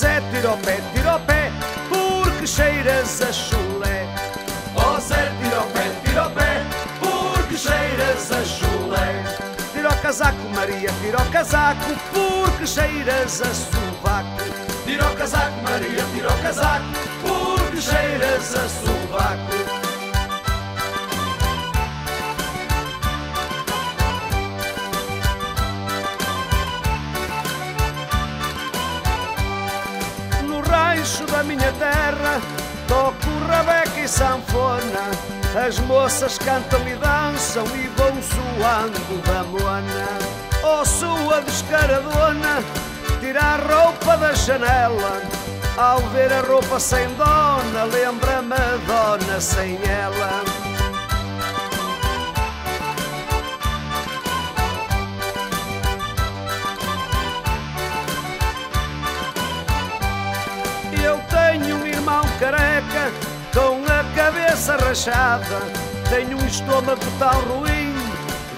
tira o pé, pé, porque cheiras a chulé. Ó Zé, tira o pé, pé, porque cheiras a chulé. Tira o casaco, Maria, tira o casaco, porque cheiras a sovaco. Tira o casaco, Maria, tira o casaco, porque cheiras a sovaco. Rancho da minha terra, toco rabeca e sanfona. As moças cantam e dançam e vão suando da moana. Oh, sua descaradona, tira a roupa da janela. Ao ver a roupa sem dona, lembra-me dona sem ela. Cabeça rachada. Tenho um estômago tão ruim,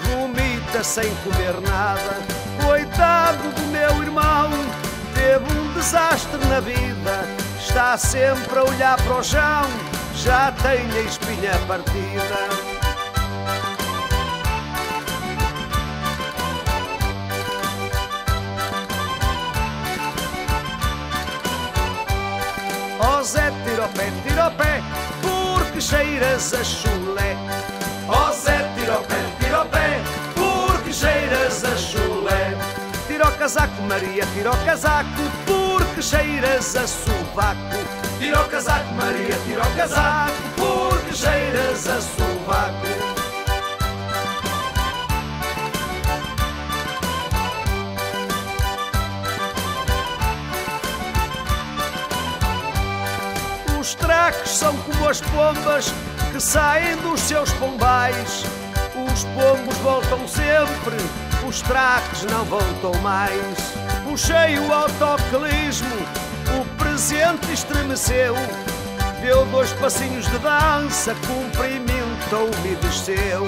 vomita sem comer nada. Coitado do meu irmão, teve um desastre na vida. Está sempre a olhar para o chão, já tem a espinha partida. Ó Zé, tira pé, tira pé, cheiras a chulé. Ó Zé, tira o pé, tira o pé, porque cheiras a chulé. Tira o casaco, Maria, tira o casaco, porque cheiras a sovaco. Tira o casaco, Maria, tira o casaco, Os tracos são como as pombas que saem dos seus pombais. Os pombos voltam sempre, os tracos não voltam mais. Puxei o autoclismo, o presente estremeceu. Deu dois passinhos de dança, cumprimentou-me e desceu.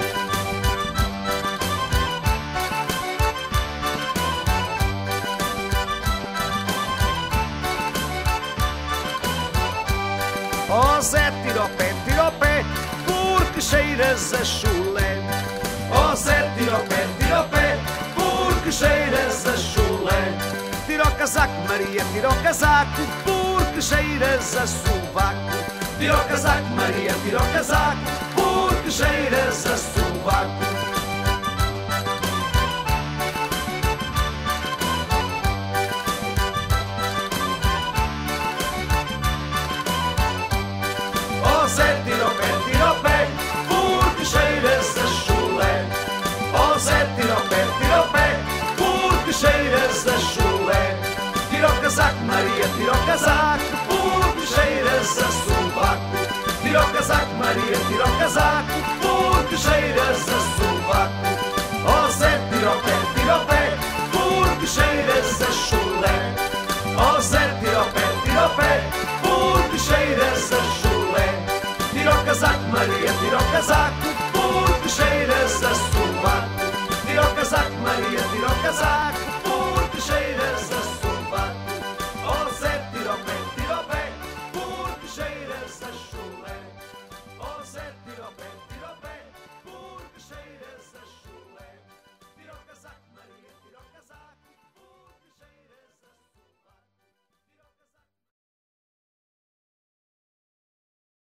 Ó Zé, tira o pé, tira o pé, porque cheiras a chulé. Ó Zé, tira o pé, tira o pé, porque cheiras a chulé. Tira o casaco, Maria, tira o casaco, porque cheiras a sovaco. Tira o casaco, Maria, tira o casaco, porque cheiras a sovaco. Tira o casaco, porque cheiras a sovaco. Tira o casaco, Maria, tira o casaco, porque cheiras a sovaco. Ó Zé, tira o pé, tira o pé, porque cheiras a chulé. Ó Zé, tira